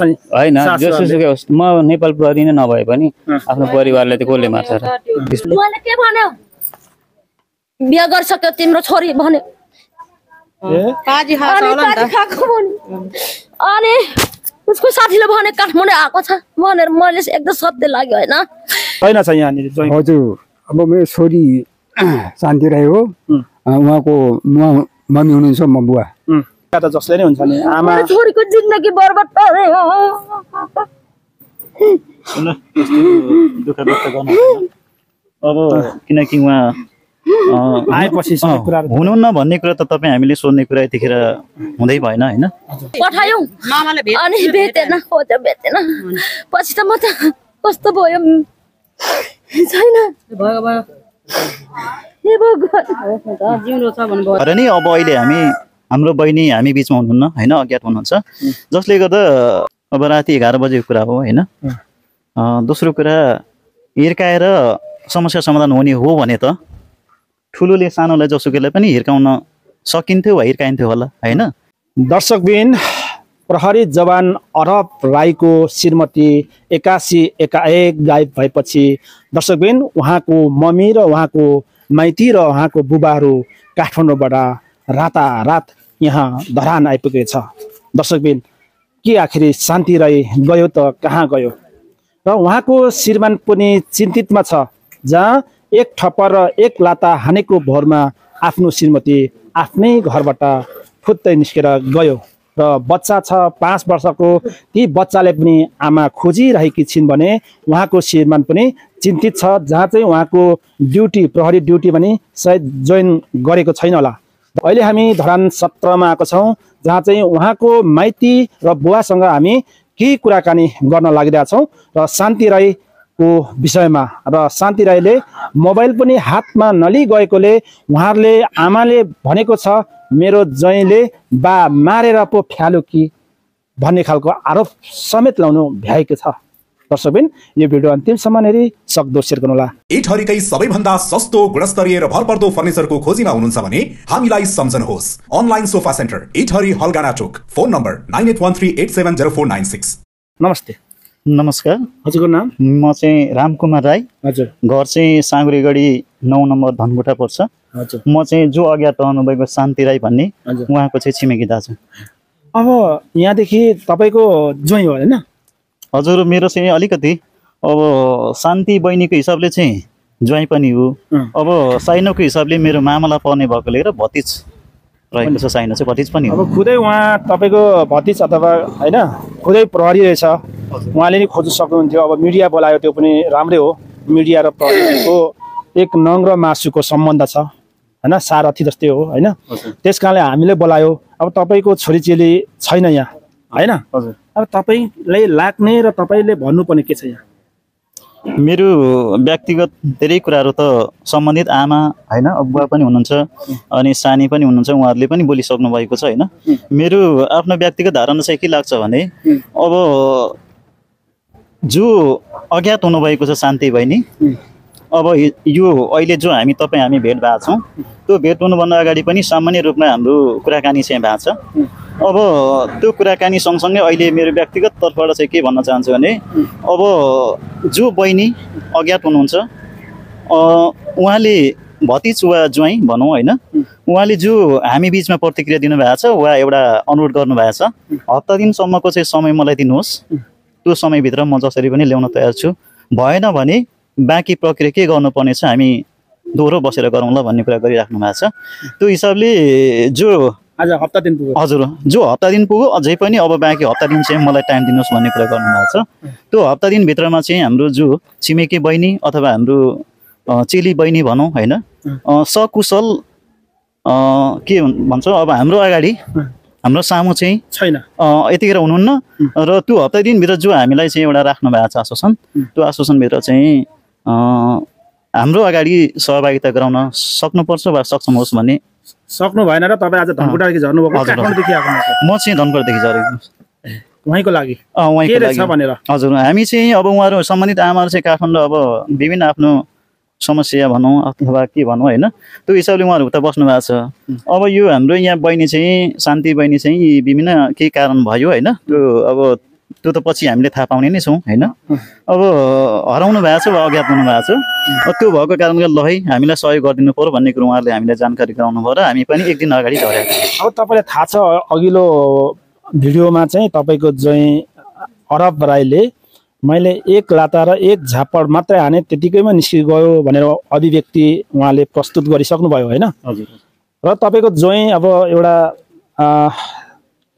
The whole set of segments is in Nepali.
होइन? जोसुकै होस् म नेपाल प्रहरी नै नभए पनि। आफ्नो परिवारलाई चाहिँ कसले मार्छ र। उहाँले के भन्यो? बिहा गरिसक्यो तिम्रो छोरी भन्यो। अनि त। उसको साथीले भने काठमाडौँ आएको छ भनेर मैले एकदम सत्य लाग्यो होइन? छैन छ यहाँनिर हजुर अब मेरो छोरी शान्ति राई हो उहाँको म मम्मी हुनुहुन्छ म बुवा. त जसले नै हुन्छ नि। आमा छोरीको जिन्दगी बर्बाद पार्यो सुन दुःख व्यक्त गर्न। अब किनकि उहाँ आएपछि कुराहरू हुनुहुन्न भन्ने कुरा त तपाईँ हामीले सोध्ने कुरा यतिखेर हुँदै भएन होइन? पठायौँ। मामाले भेट अनि बेचेन खोज्यो बेचेन पछि त म त कस्तो भयो? छैन। भयो नि अब अहिले हामी हाम्रो बहिनी हामी बिचमा हुनुहुन्न होइन? अज्ञात हुनुहुन्छ। जसले गर्दा अब राति एघार बजेको कुरा हो होइन? दोस्रो कुरा हिर्काएर समस्या समाधान हुने हो भने त ठुलोले सानोलाई जसुकैलाई पनि हिर्काउन सकिन्थ्यो वा हिर्काइन्थ्यो होला होइन? दर्शकबिन प्रहरी जवान अरब राईको श्रीमती एकासी एकाएक गायब भएपछि दर्शकबिन उहाँको मम्मी र उहाँको माइती र उहाँको बुबाहरू काठमाडौँबाट रातारात यहाँ धरान छ दर्शकबिन के आखिर शान्ति राई गयो त कहाँ गयो? र उहाँको श्रीमान पनि चिन्तितमा छ जहाँ एक ठप्पर र एक लाता हानेको भोरमा आफ्नो श्रीमती आफ्नै घरबाट फुत्तै निस्केर गयो। र बच्चा छ पाँच वर्षको ती बच्चाले पनि आमा खोजिरहेकी छिन् भने उहाँको श्रीमान पनि चिन्तित छ जहाँ चाहिँ उहाँको ड्युटी प्रहरी ड्युटी पनि सायद जोइन गरेको छैन होला। अहिले हामी धरान सत्रमा आएको छौँ जहाँ चाहिँ उहाँको माइती र बुवासँग हामी केही कुराकानी गर्न लागिरहेछौँ र शान्ति राईको विषयमा र शान्ति राईले मोबाइल पनि हातमा नलिगएकोले उहाँहरूले आमाले भनेको छ मेरो ज्वाइँले बा मारेर पो फ्यालो कि भन्ने खालको आरोप समेत लाउनु भ्याएको छ। दर्शकबिन यो भिडियो अन्तिमसम्म हेरी सक्दो सेयर गर्नुहोला इटहरीकै सबैभन्दा सस्तो गुणस्तरीय र भरपर्दो फर्निचरको खोजीमा हुनुहुन्छ भने हामीलाई सम्झनुहोस्। Online sofa center Itahari Halgana Chowk. Phone number nine eight one three eight seven zero four nine six. नमस्ते। नमस्कार। हजुरको नाम? म चाहिँ रामकुमार राई। हजुर। घर चाहिँ साँगुरीगढी नौ नम्बर धनकुटा पर्छ। हजुर। म चाहिँ जो अज्ञात रहनुभएको शान्ति राई भन्ने। उहाँको चाहिँ छिमेकी दाजु। अब यहाँदेखि तपाईँको ज्वाइँ हो होइन? हजुर मेरो चाहिँ अलिकति अब शान्ति बहिनीको हिसाबले चाहिँ ज्वाइँ पनि हो। अब साइनोको हिसाबले मेरो मामालाई पर्ने भएकोले र भतिज रहेको छ साइनो चाहिँ भतिज पनि हो। अब खुदै उहाँ तपाईँको भतिज अथवा होइन खुदै प्रहरी रहेछ। उहाँले नि खोज्नु सक्नुहुन्थ्यो। अब मिडिया बोलायो त्यो पनि राम्रै हो। मिडिया र प्रहरीको एक नङ र मासुको सम्बन्ध छ। होइन सारथी जस्तै हो होइन। त्यस कारणले हामीले बोलायो। अब तपाईँको छोरीचेली छैन यहाँ होइन। हजुर। अब तपाईँलाई लाग्ने र तपाईँले भन्नुपर्ने के छ यहाँ? मेरो व्यक्तिगत धेरै कुराहरू त सम्बन्धित आमा होइन बुवा पनि हुनुहुन्छ अनि सानी पनि हुनुहुन्छ उहाँहरूले पनि बोलिसक्नु भएको छ होइन। मेरो आफ्नो व्यक्तिगत धारणा चाहिँ के लाग्छ भने अब जो अज्ञात हुनुभएको छ शान्ति बहिनी अब यो अहिले जो हामी तपाईँ हामी भेट भएको छौँ त्यो भेट हुनुभन्दा अगाडि पनि सामान्य रूपमा हाम्रो कुराकानी चाहिँ भएको छ। अब त्यो कुराकानी सँगसँगै अहिले मेरो व्यक्तिगत तर्फबाट चाहिँ के भन्न चाहन्छु भने अब जो बहिनी अज्ञात हुनुहुन्छ उहाँले भतिज वा ज्वाइँ भनौँ होइन उहाँले जो हामी बिचमा प्रतिक्रिया दिनुभएको छ वा एउटा अनुरोध गर्नुभएको छ हप्ता दिनसम्मको चाहिँ समय मलाई दिनुहोस्। त्यो समयभित्र म जसरी पनि ल्याउन तयार छु। भएन भने बाँकी प्रक्रिया के गर्नुपर्ने छ? हामी दोहोरो बसेर गरौँला भन्ने कुरा गरिराख्नु भएको छ। त्यो हिसाबले जो आज हप्ता दिन पुग्यो। हजुर जो हप्ता दिन पुग्यो अझै पनि अब बाँकी हप्ता दिन चाहिँ मलाई टाइम दिनुहोस् भन्ने कुरा गर्नुभएको छ। त्यो हप्ता दिनभित्रमा चाहिँ हाम्रो जो छिमेकी बहिनी अथवा हाम्रो चेली बहिनी भनौँ होइन? सकुशल के भन्- भन्छ? अब हाम्रो अगाडि हाम्रो सामु चाहिँ छैन। यतिखेर हुनुहुन्न। र त्यो हप्ता दिनभित्र जो हामीलाई चाहिँ एउटा राख्नु भएको छ आश्वासन त्यो आश्वासनभित्र चाहिँ हाम्रो अगाडि सहभागिता गराउन सक्नुपर्छ वा सक्षम होस् भन्ने? सक्नु भएन र तपाईँ आज धनकुटादेखि झर्नुभएको। म चाहिँ धनगढदेखि झरेको उहाँको लागि। भनेर? हजुर हामी चाहिँ अब उहाँहरू सम्बन्धित आमाहरू चाहिँ काठमाडौँ अब विभिन्न आफ्नो समस्या भनौँ अथवा के भनौँ होइन त्यो हिसाबले उहाँहरू उता बस्नु भएको छ अब यो हाम्रो यहाँ बहिनी चाहिँ शान्ति बहिनी चाहिँ विभिन्न केही कारण भयो होइन त्यो अब त्यो त पछि हामीले थाहा पाउने नै छौँ होइन? अब हराउनु भएको छ वा अज्ञात हुनु भएको छ? त्यो भएको कारणले ल है हामीलाई सहयोग गरिदिनु पऱ्यो भन्ने कुरो उहाँहरूले हामीलाई जानकारी गराउनु भयो र हामी पनि एक दिन अगाडि झरेका थियौँ अब तपाईँलाई थाहा छ अघिल्लो भिडियोमा चाहिँ तपाईँको चाहिँ अरब राईले मैले एक लाता र एक झापड मात्रै हाने त्यतिकैमा निस्किगयो भनेर अभिव्यक्ति उहाँले प्रस्तुत गरिसक्नुभयो होइन? हजुर। र तपाईँको जोइ अब एउटा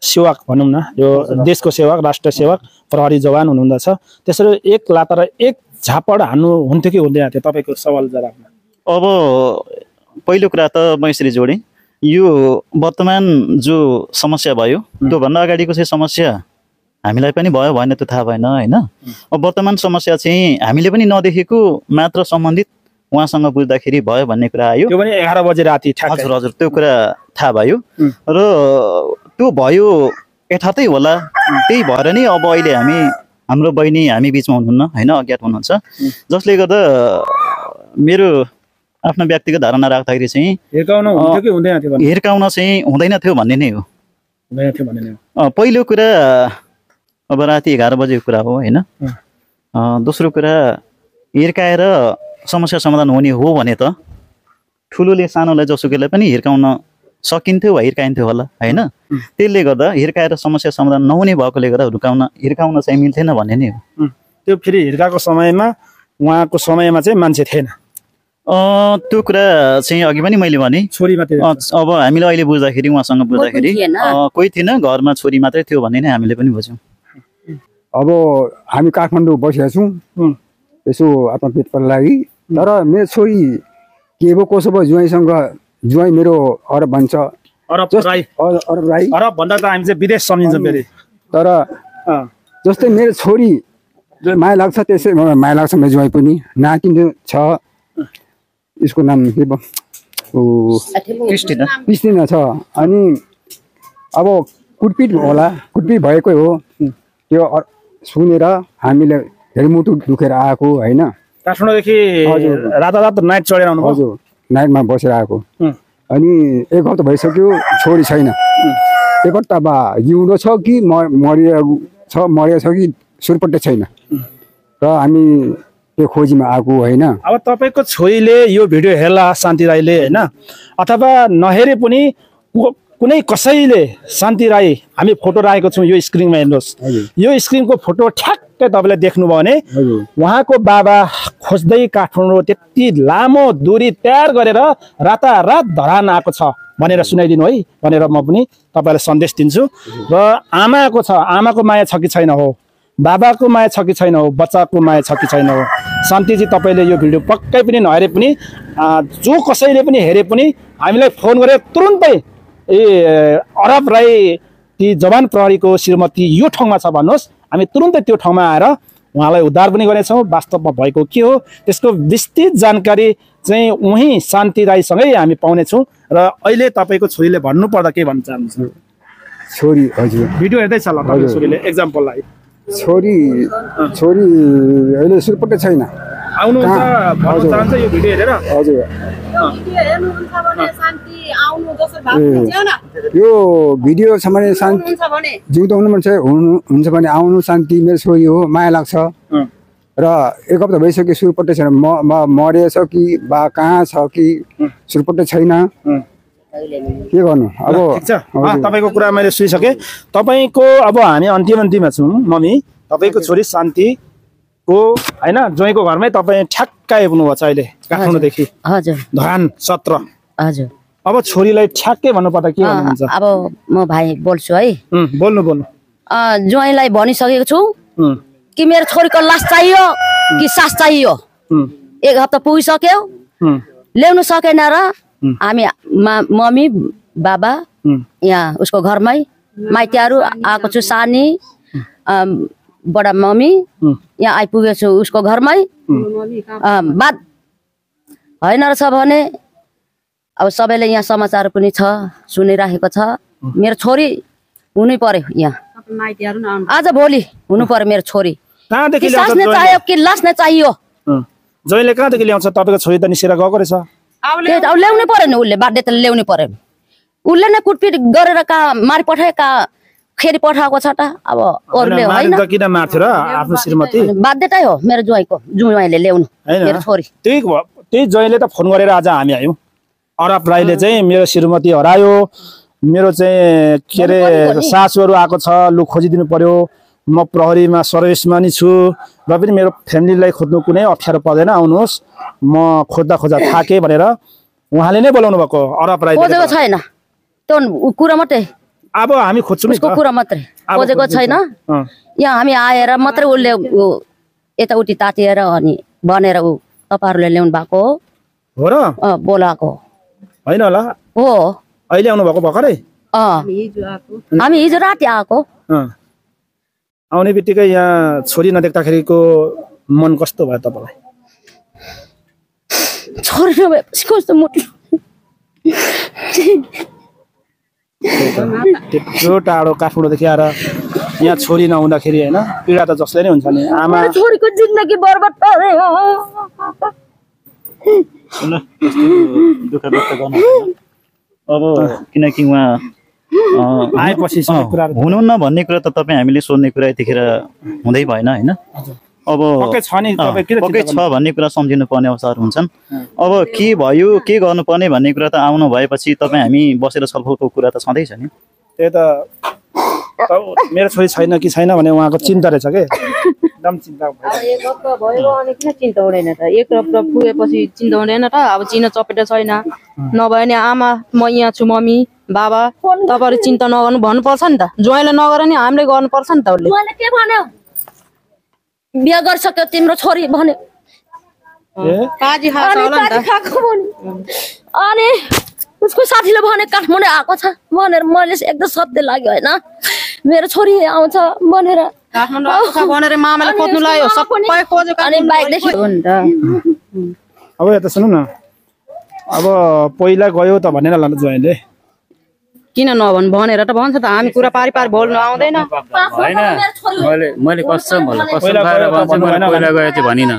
सेवक भनौँ न यो देशको सेवक राष्ट्र सेवक प्रहरी जवान हुनुहुँदछ। त्यसरी एक लाता र एक झापड हान्नु हुन्थ्यो कि हुँदैन थियो तपाईँको सवाल जवाबमा? अब पहिलो कुरा त म यसरी जोडेँ। यो वर्तमान जो समस्या भयो त्योभन्दा अगाडिको चाहिँ समस्या हामीलाई पनि भयो भएन त्यो थाहा भएन होइन? अब वर्तमान समस्या चाहिँ हामीले पनि नदेखेको मात्र सम्बन्धित उहाँसँग बुझ्दाखेरि भयो भन्ने कुरा आयो। त्यो पनि एघार बजे राति हजुर हजुर त्यो कुरा थाहा भयो। र त्यो भयो यथार्थै होला। त्यही भएर नै अब अहिले हामी हाम्रो बहिनी हामी बिचमा हुनुहुन्न होइन अज्ञात हुनुहुन्छ। जसले गर्दा मेरो आफ्नो व्यक्तिगत धारणा राख्दाखेरि चाहिँ हिर्काउनु चाहिँ हुँदैन थियो भन्ने नै हो। पहिलो कुरा अब राति एघार बजेको कुरा हो होइन। दोस्रो कुरा हिर्काएर समस्या समाधान हुने हो भने त ठुलोले सानोलाई जसुकैलाई पनि हिर्काउन सकिन्थ्यो वा हिर्काइन्थ्यो होला होइन? त्यसले गर्दा हिर्काएर समस्या समाधान नहुने भएकोले गर्दा हुर्काउन हिर्काउन चाहिँ मिल्थेन भन्ने नै हो। त्यो फेरि हिर्काको समयमा उहाँको समयमा चाहिँ मान्छे थिएन। अ, त्यो कुरा चाहिँ अघि पनि मैले भने। छोरी मात्रै अब हामीले अहिले बुझ्दाखेरि उहाँसँग बुझ्दाखेरि कोही थिएन घरमा छोरी मात्रै थियो भन्ने नै हामीले पनि बुझ्यौँ। अब हामी काठमाडौँ बसेका छौँ यसो आफ्नो पेटको लागि। तर मेरो छोरी के भयो कसो भयो ज्वाइँसँग ज्वाइँ मेरो अरब भन्छ। अरब राई। अरब राई। अरब भन्दा त हामी चाहिँ विदेश सम्झिन्छौँ फेरि। तर जस्तै मेरो छोरी माया लाग्छ त्यसै मलाई माया लाग्छ मेरो ज्वाइँ पनि। नातिनी छ। यसको नाम के क्रिस्टिना। छ। अनि अब कुटपिट होला। कुटपिट भएकै हो। त्यो सुनेर हामीले धेरै मुटु दुखेर आएको होइन? काठमाडौँदेखि। रातारात नाइट चढेर आउनुभयो। हजुर। नाइटमा बसेर आएको अनि एक हप्ता भइसक्यो छोरी छैन। एक हप्ता बा जिउँदो छ कि म मरिएको छ मरेको छ कि सुरपट्टै छैन। र हामी त्यो खोजीमा आएको होइन। अब तपाईँको छोरीले यो भिडियो हेर्ला शान्ति राईले होइन? अथवा नहेरे पनि कुनै कसैले शान्ति राई हामी फोटो राखेको छौँ यो स्क्रिनमा हेर्नुहोस्। यो स्क्रिनको फोटो ठ्याक्कै तपाईँले देख्नुभयो भने उहाँको बाबा खोज्दै काठमाडौँ त्यति लामो दूरी तयार गरेर रातारात धरान आएको छ भनेर सुनाइदिनु है भनेर म पनि तपाईँलाई सन्देश दिन्छु। र आमाको छ आमाको माया छ कि छैन हो? बाबाको माया छ कि छैन हो? बच्चाको माया छ कि छैन हो? शान्तिजी तपाईँले यो भिडियो पक्कै पनि नहेरे पनि जो कसैले पनि हेरे पनि हामीलाई फोन गरेर तुरुन्तै ए अरब राई ती जवान प्रहरीको श्रीमती यो ठाउँमा छ भन्नुहोस्। हामी तुरुन्तै त्यो ठाउँमा आएर उहाँलाई उद्धार पनि गर्नेछौँ। वास्तवमा भएको के हो त्यसको विस्तृत जानकारी चाहिँ उहीँ शान्ति राईसँगै हामी पाउनेछौँ। र अहिले तपाईँको छोरीले भन्नुपर्दा के भन्न चाहनुहुन्छ? छोरी हजुर। भिडियो हेर्दैछ ल तपाईँको। छोरीले एक्जाम्पललाई छोरी छोरी अहिले सुरपट्टै छैन। आउनुहुन्छ यो भिडियो हेरेर। हजुर। यो भिडियो छ भने शान्ति हुनुहुन्छ भने। जिउँदो हुनु मन छ हुनु हुन्छ भने आउनु शान्ति मेरो छोरी हो माया लाग्छ। र एक हप्ता भइसक्यो सुरपट्टै छैन। म म मरेछ कि बा कहाँ छ कि सुरपट्टै छैन। के गर्नु? अब। तपाईँको कुरा मैले सुनिसकेँ। तपाईँको अब हामी अन्तिम अन्तिममा छौँ मम्मी। तपाईँको छोरी शान्तिको होइन ज्वाइँको घरमै तपाईँ ठ्याक्क आइपुग्नु भएको छ अहिले काठमाडौँदेखि। हजुर। धरान सत्र। हजुर। अब छोरीलाई ठ्याक्कै भन्नुपर्दा के भन्नुहुन्छ? अब म भाइ बोल्छु है। बोल्नु बोल्नु। ज्वाइँलाई भनिसकेको छु कि मेरो छोरीको लास चाहियो कि सास चाहियो? एक हप्ता पुगिसक्यो। ल्याउनु सकेन र हामी मम्मी बाबा यहाँ उसको घरमै माइतीहरू आएको छु सानी बडा मम्मी यहाँ आइपुगेको छु उसको घरमै। बात होइन रहेछ भने अब सबैले यहाँ समाचार पनि छ सुनिराखेको छ। मेरो छोरी हुनै पर्यो यहाँ। आज भोलि हुनु पर्यो मेरो छोरी। सास्ने ज्वाइँले? चाहियो कि लास्ने चाहियो? ज्वाइँले कहाँदेखि ल्याउँछ? तपाईँको छोरी त निस्केर गएको रहेछ। त अब ल्याउनै पर्यो नि उसले बाध्यता ल्याउनै पर्यो नि उसले नै कुटपिट गरेर कहाँ मारि पठाए कहाँ फेरि पठाएको छ त। अब अरूले होइन, किन मार्थ्यो र आफ्नो श्रीमती? बाध्यतै हो मेरो ज्वाइँको ज्वाइँले ल्याउनु मेरो छोरी। त्यही भ- त्यही जयले त फोन गरेर आज हामी आयौँ। अरब राईले चाहिँ मेरो श्रीमती हरायो। मेरो चाहिँ के अरे सासूहरू आएको छ लु खोजिदिनु पर्यो। म प्रहरीमा सर्भिसमा नि छु। र पनि मेरो फ्यामिलीलाई खोज्नु कुनै अप्ठ्यारो पर्दैन आउनुहोस्। म खोज्दा खोज्दा थाकेँ भनेर उहाँले नै बोलाउनु भएको अरब राई खोजेको छैन। त्यो कुरा मात्रै। अब हामी खोज्छौँ नि उसको। कुरा मात्रै। खोजेको। छैन। यहाँ हामी आएर मात्रै उसले यताउति तातिएर अनि भनेर ऊ तपाईँहरूले ल्याउनु भएको हो। र? बोलाएको होइन होला? हो। अहिले आउनु भएको भर्खरै? अँ। हामी हिजो राति आएको। अँ। आउने बित्तिकै यहाँ छोरी नदेख्दाखेरिको मन कस्तो भयो तपाईँलाई? छोरी नभएपछि कस्तो मुटु त्यत्रो टाढो काठमाडौँदेखि आएर यहाँ छोरी नहुँदाखेरि होइन पीडा त जसले नै हुन्छ नि। आमा छोरीको जिन्दगी बर्बाद त्यस्तो दुःख व्यक्त गर्नु। अब किनकि उहाँ आएपछि हुनुहुन्न भन्ने कुरा त तपाईँ हामीले सोध्ने कुरा यतिखेर हुँदै भएन होइन। अब पक्कै छ नि पक्कै भन्ने कुरा सम्झिनु पर्ने अवसर हुन्छन्। अब के भयो के गर्नुपर्ने भन्ने कुरा त आउनु भएपछि तपाईँ हामी बसेर छलफलको कुरा त छँदैछ नि। त्यही त मेरो छोरी छैन कि छैन भने उहाँको चिन्ता रहेछ के? एकदम चिन्ता भयो। एक हप्ता भयो अनि किन चिन्ता हुँदैन त? एक हप्ता पुगेपछि चिन्ता हुँदैन त? अब चिनो चपेटो छैन। नभए नि आमा म यहाँ छु मम्मी बाबा तपाईँहरू चिन्ता नगर्नु भन्नुपर्छ नि त। ज्वाइँले नगरे नि हामीले गर्नुपर्छ नि त उसले। उहाँले के भन्यो? बिहा गरिसक्यो तिम्रो छोरी भन्यो। ए? काजी खाएको अनि उसको साथीले भने काठमाडौँ आएको छ भनेर मैले एकदम सत्य लाग्यो होइन? मेरो छोरी आउँछ भनेर। भनेर मामाले खोज्नु लाग्यो सबै खोज्यो अनि बाइकदेखि अब यता सुन्नु न अब पहिला गयो त भनेर लानु ज्वाइँले किन नभन् भनेर त भन्छ त हामी कुरा पारी पारी बोल्नु आउँदैन होइन मैले मैले कसम होला कसम खाएर भन्छु मैले पहिला गयो चाहिँ भनिनँ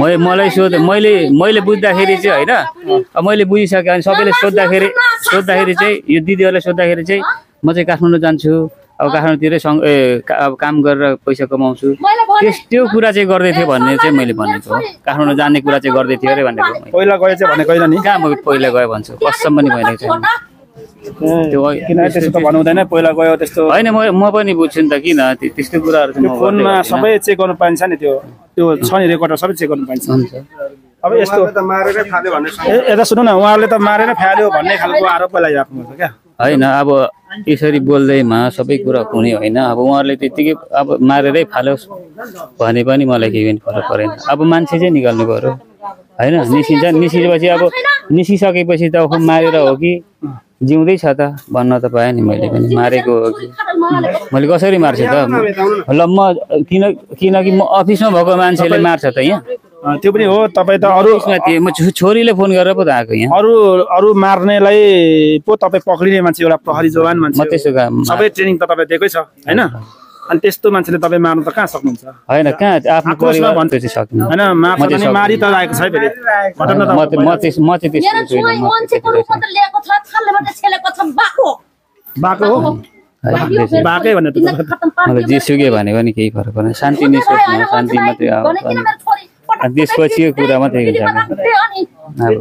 मैले मलाई सोध मैले मैले बुझ्दाखेरि चाहिँ होइन अब मैले बुझिसकेँ अनि सबैले सोद्धाखेरि सोद्धाखेरि चाहिँ यो दिदीहरूलाई सोद्धाखेरि चाहिँ म चाहिँ काठमाडौँ जान्छु अब काठमाडौँतिरै सँग ए अब काम गरेर पैसा कमाउँछु। त्यस त्यो कुरा चाहिँ गर्दै थियो भन्ने चाहिँ मैले भनेको हो। काठमाडौँ जाने कुरा चाहिँ गर्दै थियो अरे भनेको मैले। पहिला गयो चाहिँ भनेको नि? कहाँ म पहिला गयो भन्छु? कसम पनि भनेको छैन भन्नु हुँदैन पहिला गयो त्यस्तो होइन म म पनि बुझ्छु नि त किन? त्य- त्यस्तो कुराहरू फोनमा सबै चेक गर्नु पाइन्छ नि त्यो। त्यो छ नि रेकर्डर सबै चेक गर्नु पाइन्छ। अब यस्तो। ए- यता सुन्नु न उहाँहरूले त मारेर फ्याल्यो भन्ने खालको आरोप लगाइराख्नु हुन्छ क्या। होइन अब यसरी बोल्दैमा सबै कुरा हुने होइन। अब उहाँहरूले त्यत्तिकै अब मारेरै फालोस् भने पनि मलाई केही पनि फरक परेन। अब मान्छे चाहिँ निकाल्नु पऱ्यो। होइन निस्किन्छ निस्किएपछि अब निस्किसकेपछि त अब मारेर हो कि जिउँदै छ त भन्न त पाएँ नि मैले पनि। मारेको हो कि। मैले कसरी मार्छु त? ल म किन किनकि म अफिसमा भएको मान्छेले मार्छ त यहाँ। त्यो पनि हो। तपाईँ त अरू छोरीले फोन गरेर पो त आएको यहाँ। अरू अरू मार्नेलाई पो तपाईँ पक्रिने मान्छे एउटा प्रहरी जवान मान्छे सबै ट्रेनिङ त तपाईँ दिएकै छ होइन? अनि त्यस्तो मान्छेले तपाईँ मार्नु त कहाँ सक्नुहुन्छ? होइन कहाँ? आफ्नो परिवार चाहिँ सक्दिनँ होइन मारि त आएको छ है फेरि। घटना त म म त्यस म चाहिँ त्यस्तो बाको। बाको हो? छैन। होइन, बाकै भने त मलाई जेसुकै भने पनि केही फरक पर्दैन शान्ति न शान्ति मात्रै त्यसपछिको कुरा मात्रै हुन्छ अब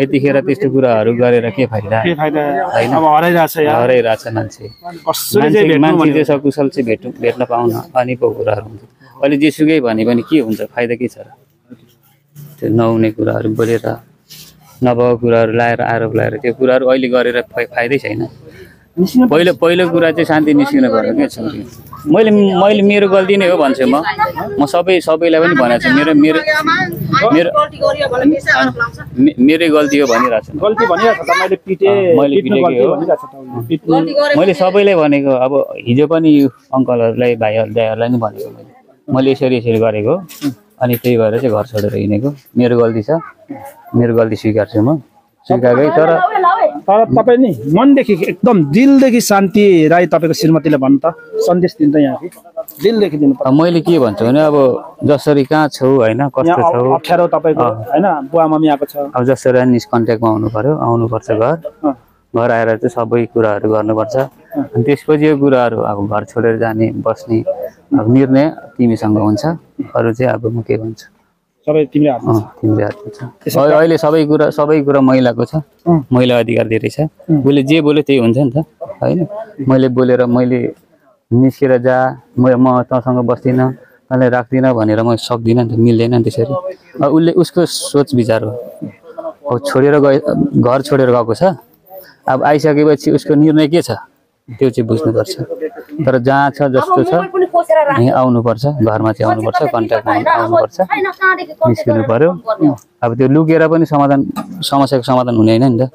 यतिखेर त्यस्तो कुराहरू गरेर के फाइदा? के फाइदा? अब हराइरहेछ मान्छे। कसरी मान्छे चाहिँ सकुशल चाहिँ भेट्नु भेट्न पाउन अनि पो कुराहरू हुन्छ। अहिले जेसुकै भने पनि के हुन्छ? फाइदा के छ र? त्यो नहुने कुराहरू बोलेर नभएको कुराहरू लाएर आरोप लाएर त्यो कुराहरू अहिले गरेर फाइदै छैन। पहिलो पहिलो कुरा चाहिँ शान्ति निस्किनु पर्यो क्या छोरी मैले मैले मेरो गल्ती नै हो भन्छु म। म सबै सबैलाई पनि भनेको छु। मेरो मेरो मेरो मेरै गल्ती हो भनिरहेको छु। छ मैले छ सबैलाई भनेको अब हिजो पनि यो अङ्कलहरूलाई भाइहरू दाइहरूलाई नि भनेको मैले। मैले यसरी यसरी गरेको। अनि त्यही भएर चाहिँ घर छोडेर हिँडेको। मेरो गल्ती छ। मेरो गल्ती स्वीकार्छु म। स्वीकार्दै तर तर तपाईँ नि मनदेखि एकदम दिलदेखि शान्ति राई तपाईँको श्रीमतीले भन्नु त सन्देश दिनु त यहाँ कि? दिलदेखि दिनु मैले के भन्छु भने अब जसरी कहाँ छौ होइन कस्तो अप्ठ्यारो तपाईँको। होइन बुवा मम्मी आएको छ। अब जसरी निस कन्ट्याक्टमा आउनु पर्यो आउनुपर्छ घर। घर आएर चाहिँ सबै कुराहरू गर्नुपर्छ। अनि त्यसपछि यो कुराहरू अब घर छोडेर जाने बस्ने अब निर्णय तिमीसँग हुन्छ। अरू चाहिँ अब म के भन्छु? सबै हातमा छ अहिले सबै कुरा सबै कुरा महिलाको छ। महिला अधिकार धेरै छ। उसले जे बोल्यो त्यही हुन्छ नि त। होइन? मैले बोलेर मैले निस्केर जा म म तँसँग बस्दिनँ तँलाई राख्दिनँ भनेर म सक्दिनँ नि त मिल्दैन नि त्यसरी उसले उसको सोच विचार हो। अब छोडेर गए घर छोडेर गएको छ। अब आइसकेपछि उसको निर्णय के छ? त्यो चाहिँ बुझ्नुपर्छ। तर जहाँ छ जस्तो छ यहीँ आउनुपर्छ घरमा चाहिँ आउनुपर्छ कन्ट्याक्टमा आउनुपर्छ। निस्किनु पर्यो। अब त्यो लुकेर पनि समाधान समस्याको समाधान हुने होइन नि त।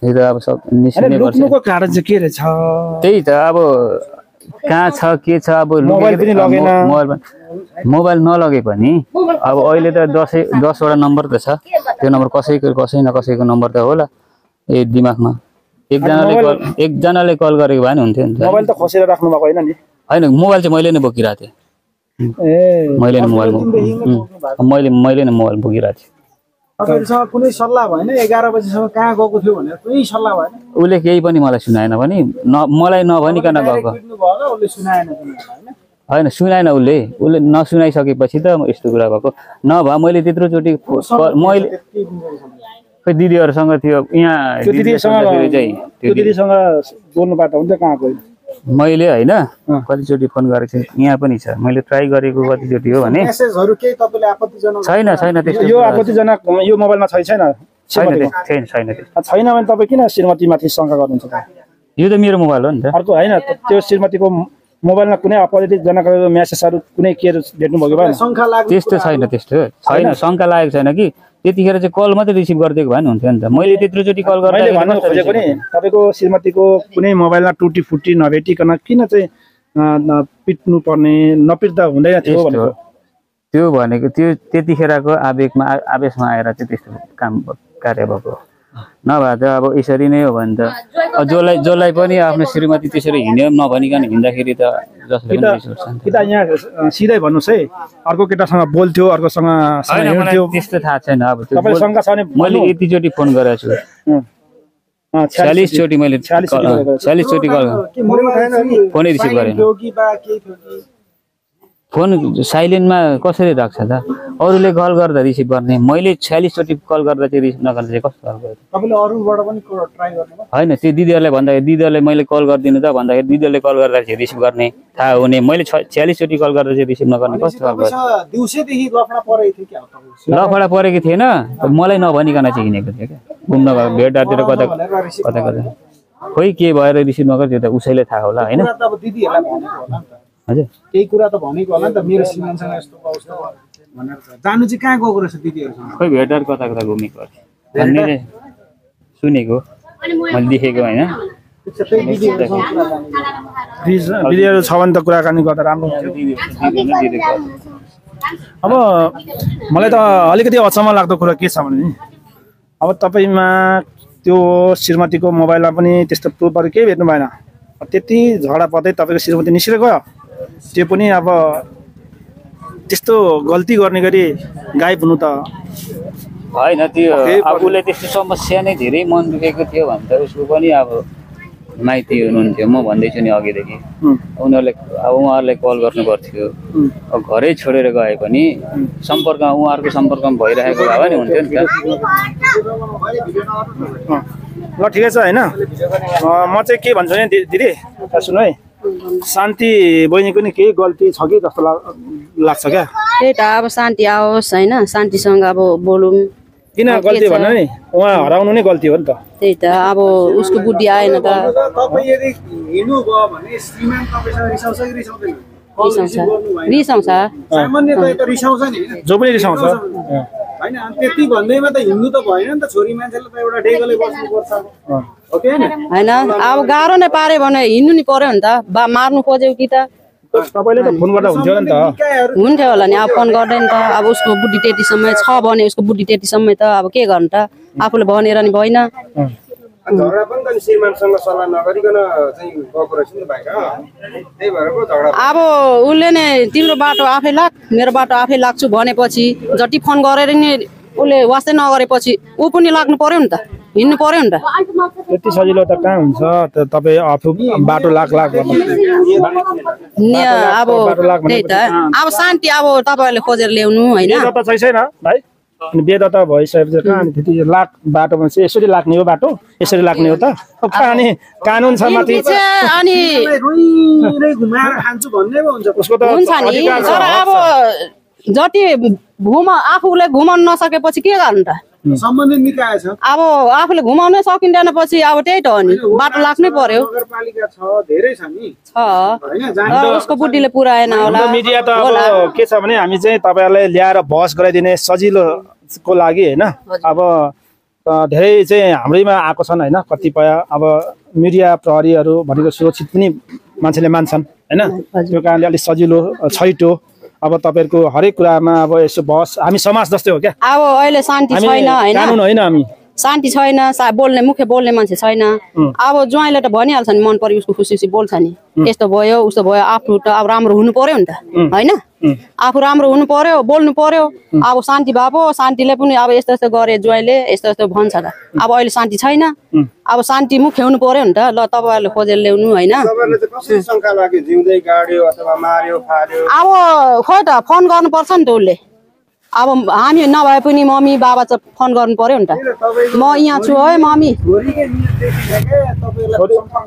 त्यही त अब सब निस्किनै पर्छ। लुक्नुको कारण चाहिँ के रहेछ त्यही त अब कहाँ छ के छ अब मोबाइल पनि लगेन। मोबाइल मोबाइल नलगे पनि अब अहिले त दसै दसवटा नम्बर त छ। त्यो नम्बर कसैको कसै न कसैको नम्बर त होला। ए दिमागमा। एकजनाले कल एकजनाले कल गरेको भए नि हुन्थ्यो नि मोबाइल त खोसेर राख्नु भएको होइन नि? होइन मोबाइल चाहिँ मैले नै बोकिरहेको थिएँ। ए मैले नै मोबाइल मैले मैले नै मोबाइल बोकिरहेको थिएँ। तपाईँहरूसँग कुनै सल्लाह भएन? एघार बजीसम्म कहाँ गएको थियो भनेर कुनै सल्लाह भएन? उसले केही पनि मलाई सुनाएन भने न मलाई नभनिकन गएको। होइन सुनाएन उसले। उसले नसुनाइसकेपछि त यस्तो कुरा भएको। नभए मैले त्यत्रोचोटि मैले खै दिदीहरूसँग थियो। यहाँ त्यो दिदीसँग दिदीहरूसँग चाहिँ? त्यो दिदीसँग बोल्नु पार्दा हुन्छ कहाँ गयो मैले होइन? कतिचोटि फोन गरेको थिएँ। यहाँ पनि छ। मैले ट्राई गरेको कतिचोटि हो भने। छैन छैन त्यस्तो यो आपत्तिजनक यो मोबाइलमा छैन। छैन छैन छैन भने तपाईँ किन श्रीमतीमाथि शङ्का गर्नुहुन्छ त? यो त मेरो मोबाइल हो नि त। अर्को होइन त्यो श्रीमतीको मोबाइलमा कुनै आपत्तिजनक मेसेजहरू कुनै के भेट्नुभयो भएन। शङ्का त्यस्तो छैन त्यस्तो छैन शङ्का लागेको छैन कि। त्यतिखेर चाहिँ कल मात्रै रिसिभ गरिदिएको भए नि हुन्थ्यो नि त। मैले त्यत्रोचोटि कल मैले गर्दा भन्नु खोजेको नि तपाईँको श्रीमतीको कुनै मोबाइलमा टुटी फुटी नभेटिकन किन चाहिँ पिट्नु पर्ने नपिट्दा हुँदैन थियो त्यो भनेको त्यो त्यतिखेरको आवेगमा आवेशमा आएर चाहिँ त्यस्तो काम कार्य भएको हो। नभए त अब यसरी नै हो भने त जसलाई जसलाई पनि आफ्नो श्रीमती त्यसरी हिँड्यो नभनिकन हिँड्दाखेरि त जसले कि पनि त रिस उठ्छ नि त। कि त यहाँ सिधै भन्नुहोस् है अर्को केटासँग बोल्थ्यो अर्कोसँग त्यस्तो थाहा छैन अब मैले। यतिचोटि फोन गरेको छु अँ, अँ, छ्यालिस चोटि मैले छ्यालिस चोटि गरेको छ। छ्यालिस चोटि कल के मोबाइल थिएन कि? फोनै रिसिभ गरेन थियो कि बा केही थियो कि? फोन साइलेन्टमा कसरी राख्छ त? अरूले कल गर्दा रिसिभ गर्ने। मैले छ्यालिसचोटि कल गर्दा चाहिँ रिसिभ नगर्दा चाहिँ कस्तो खालको होइन त्यो दिदीहरूलाई भन्दाखेरि दिदीहरूले मैले कल गरिदिनु त भन्दाखेरि दिदीहरूले कल गर्दा चाहिँ रिसिभ गर्ने थाहा हुने। मैले छ छ्यालिसचोटि कल गर्दा चाहिँ रिसिभ नगर्ने कस्तो खालको लफडा परेको थिएन। मलाई नभनिकन चाहिँ हिँडेको थियो क्या। घुम्न गएको भेटघाटतिर कता कता कता। खोइ के भएर रिसिभ नगर त्यो त उसैले थाहा होला होइन? हजुर। केही कुरा त भनेको होला नि त मेरो श्रीमानसँग यस्तो भयो भनेर त। जानु चाहिँ कहाँ गएको रहेछ दिदीहरूसँग? खोइ भेटघाट कता कता घुमेको अरे? भन्ने चाहिँ सुनेको। मैले देखेको होइन। दिदीहरू छ भने त कुराकानी गर्दा राम्रो अब मलाई त अलिकति अचम्म लाग्दो कुरा के छ भने नि अब तपाईँमा त्यो श्रीमतीको मोबाइलमा पनि त्यस्तो प्रुफहरू केही भेट्नु भएन। त्यति झगडा पर्दै तपाईँको श्रीमती निस्केर गयो त्यो पनि अब त्यस्तो गल्ती गर्ने गरी गायब हुनु त। होइन त्यो अब उसले त्यस्तो समस्या नै धेरै मन दुखेको थियो भने त उसको पनि अब माइती हुनुहुन्थ्यो। म भन्दैछु नि अघिदेखि। उनीहरूले अब उहाँहरूलाई कल गर्नु पर्थ्यो घरै छोडेर गए पनि सम्पर्कमा उहाँहरूको सम्पर्कमा भइरहेको भए नि हुन्थ्यो नि त। ल ठिकै छ होइन। म चाहिँ के भन्छु भने दि- दिदी? सुन्नु है। शान्ति बहिनीको नि केही गल्ती छ कि जस्तो लाग्छ क्या? त्यही त अब शान्ति आओस् होइन? शान्तिसँग अब बोलौँ। किन गल्ती छ? भन्नु नि। उहाँ हराउनु नै गल्ती हो नि त। त्यही त अब उसको बुद्धि आएन त। तपाईँ यदि हिँड्नु भयो भने श्रीमान तपाईँसँग रिसाउँछ जो पनि रिसाउँछ। होइन अनि त्यति भन्दैमा त हिँड्नु त भएन नि त छोरी मान्छेले त एउटा डेगले बस्नुपर्छ। होइन? अब गाह्रो नै पाऱ्यो भने हिँड्नु नि पर्यो नि त बा मार्नु खोज्यो कि त। तपाईँले त फोन गर्दा हुन्थ्यो नि त। हुन्थ्यो होला नि अब फोन गर्दै नि त अब उसको बुद्धि त्यतिसम्म छ भने उसको बुद्धि त्यतिसम्म त अब के गर्नु त आफूले भनेर नि भएन। झगडा पनि त श्रीमानसँग सल्लाह नगरिकन चाहिँ गएको रहेछ नि बाहिर। त्यही भएर पो झगडा अब उसले नै तिम्रो बाटो आफै लाग मेरो बाटो आफै लाग्छु भनेपछि जति फोन गरेर नि उसले वास्तै नगरेपछि ऊ पनि लाग्नु पर्यो नि त हिँड्नु पर्यो नि त। त्यति सजिलो त कहाँ हुन्छ? त तपाईँ आफू बाटो लाख लाख भन्नु नि अब त्यही त। अब शान्ति अब तपाईँहरूले खोजेर ल्याउनु होइन? अनि बेदा त भइसकेपछि कहाँ अनि त्यति लाख बाटोमा चाहिँ यसरी लाग्ने हो बाटो? यसरी लाग्ने हो त? अनि कानुन छ माथि। पछि अनि रोइरै घुमाएर खान्छु भन्ने पो हुन्छ उसको त अब। जति घुम आफूले घुमाउनु नसकेपछि के गर्नु त? सम्बन्धित निकाय छ। अब आफूले घुमाउनै सकिँदैन पछि अब त्यही त हो नि। बाटो लाग्नै पर्यो। नगरपालिका छ धेरै छ नि। छ। उसको बुद्धिले पुऱ्याएन होला। मिडिया त। अब के छ भने हामी चाहिँ तपाईँहरूलाई ल्याएर बहस गराइदिने सजिलोको लागि होइन। अब धेरै चाहिँ हाम्रैमा आएको छन् होइन कतिपय अब मिडिया प्रहरीहरू भनेको सुरक्षित पनि मान्छेले मान्छन् होइन। त्यो कारणले अलिक सजिलो छैटो। अब तपाईँहरूको हरेक कुरामा अब यसो बहस हामी समाज जस्तै हो क्या? अब अहिले शान्ति छैन होइन हामी। शान्ति छैन सा- बोल्ने मुख्य बोल्ने मान्छे छैन। अब ज्वाइँले त भनिहाल्छ नि मन पऱ्यो उसको खुसी खुसी बोल्छ नि। यस्तो भयो उस्तो भयो आफू त अब राम्रो हुनु पर्यो नि त होइन? आफू राम्रो हुनु पर्यो बोल्नु पर्यो अब शान्ति भए पो शान्तिले पनि अब यस्तो यस्तो गरे ज्वाइँले यस्तो यस्तो भन्छ त। अब अहिले शान्ति छैन अब शान्ति मुख्य हुनु पर्यो नि त। ल तपाईँहरूले खोजेर ल्याउनु होइन? तपाईँहरूले चाहिँ कसरी शङ्का लाग्यो? जिउँदै गाड्यो अथवा मार्यो फार्यो? अब खोइ त फोन गर्नुपर्छ नि त उसले। अब हामी नभए पनि मम्मी बाबा चाहिँ फोन गर्नु पर्यो नि त। म यहाँ छु है मम्मी।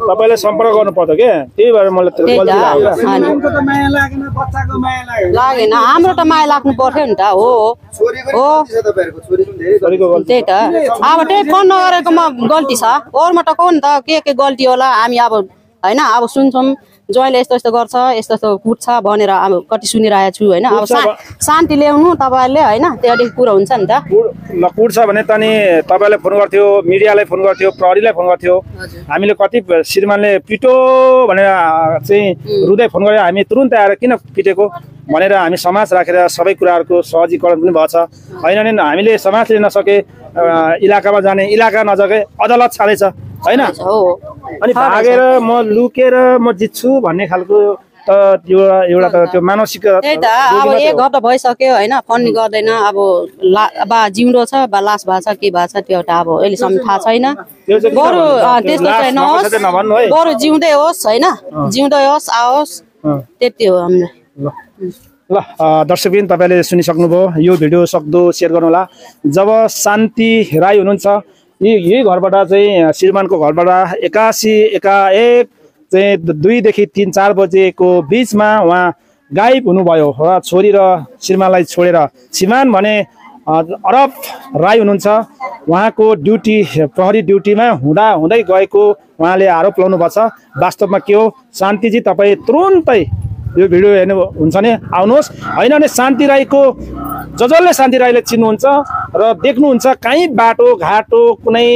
तपाईँले सम्पर्क गर्नु पर्छ क्या त्यही भएर मलाई त। त लागेन बच्चाको माया लाग्यो लागेन। हाम्रो त माया लाग्नु पर्थ्यो नि त हो। हो। त्यही त। अब त्यही फोन नगरेकोमा गल्ती छ। अरूमा त को नि त के के गल्ती होला? हामी अब होइन अब सुन्छौँ। ज्वाइँले यस्तो यस्तो गर्छ यस्तो यस्तो कुट्छ भनेर अब कति सुनिरहेको छु होइन। अब शान्ति ल्याउनु तपाईँहरूले होइन त्यहाँदेखि कुरो हुन्छ नि त। कुट्छ भने त नि तपाईँलाई फोन गर्थ्यो मिडियालाई फोन गर्थ्यो प्रहरीलाई फोन गर्थ्यो। हामीले कति श्रीमानले पिटो भनेर चाहिँ रुँदै फोन गऱ्यो हामी तुरुन्तै आएर किन पिटेको भनेर हामी समाज राखेर सबै कुराहरूको सहजीकरण पनि भएको छ। होइन भने हामीले समाजले नसके इलाकामा जाने इलाका नजगे अदालत छाडेछ होइन? अनि भागेर म लुकेर म जित्छु भन्ने खालको त त्यो एउटा त त्यो मानसिक त्यही त अब एक घन्टा भइसक्यो होइन? फोन गर्दैन अब ला बा जिउँदो छ बा लास भएको छ के भएको छ त्यो त अब अहिलेसम्म थाहा छैन। बरु त्यस्तो चाहिँ नहोस् बरु जिउँदै होस् होइन? जिउँदै होस् आओस्। त्यति हो हाम्रो। ल दर्शकबिन तपाईँले सुनिसक्नुभयो यो भिडियो सक्दो सेयर गर्नुहोला। जब शान्ति राई हुनुहुन्छ यी यही घरबाट चाहिँ श्रीमानको घरबाट एकासी एकाएक चाहिँ दुईदेखि तिन चार बजेको बिचमा उहाँ गायब हुनुभयो र छोरी र श्रीमानलाई छोडेर। श्रीमान भने अरब राई हुनुहुन्छ। उहाँको ड्युटी प्रहरी ड्युटीमा हुँदा हुँदै गएको उहाँले आरोप लाउनु भएको छ वास्तवमा के हो? शान्तिजी तपाईँ तुरुन्तै यो भिडियो हेर्नु हुन्छ भने आउनुहोस्। होइन भने शान्ति राईको ज जसले शान्ति राईले चिन्नुहुन्छ र देख्नुहुन्छ कहीँ बाटो घाटो कुनै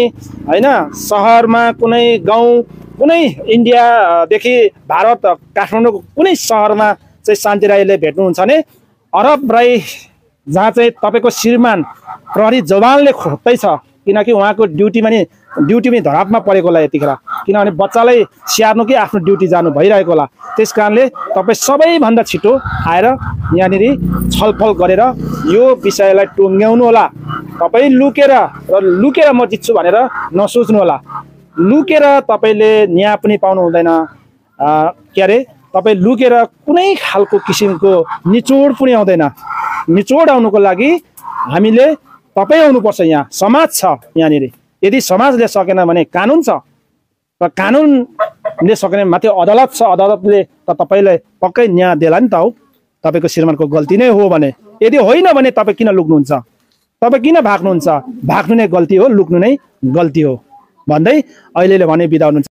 होइन सहरमा कुनै गाउँ कुनै इन्डियादेखि भारत काठमाडौँको कुनै सहरमा चाहिँ शान्ति राईले भेट्नुहुन्छ भने अरब राई जहाँ चाहिँ तपाईँको श्रीमान प्रहरी जवानले खोज्दैछ किनकि उहाँको ड्युटीमा नि ड्युटी पनि धरापमा परेको होला यतिखेर। किनभने बच्चालाई स्याहार्नु कि आफ्नो ड्युटी जानु भइरहेको होला त्यस कारणले तपाईँ सबैभन्दा छिटो आएर यहाँनिर छलफल गरेर यो विषयलाई टुङ्ग्याउनु होला तपाईँ लुकेर र लुकेर म जित्छु भनेर नसोच्नु होला लुकेर तपाईँले न्याय पनि पाउनु हुँदैन। के अरे तपाईँ लुकेर कुनै खालको किसिमको निचोड पनि आउँदैन। निचोड आउनुको लागि हामीले तपाईँ आउनुपर्छ यहाँ। समाज छ यहाँनिर। यदि समाजले सकेन भने कानुन छ। र कानुनले सकेन माथि अदालत छ। अदालतले त तपाईँलाई पक्कै न्याय देला नि त हौ। तपाईँको श्रीमानको गल्ती नै हो भने। यदि होइन भने तपाईँ किन लुक्नुहुन्छ? तपाईँ किन भाग्नुहुन्छ? भाग्नु नै गल्ती हो लुक्नु नै गल्ती हो। भन्दै अहिलेले भने बिदा हुनुहुन्छ।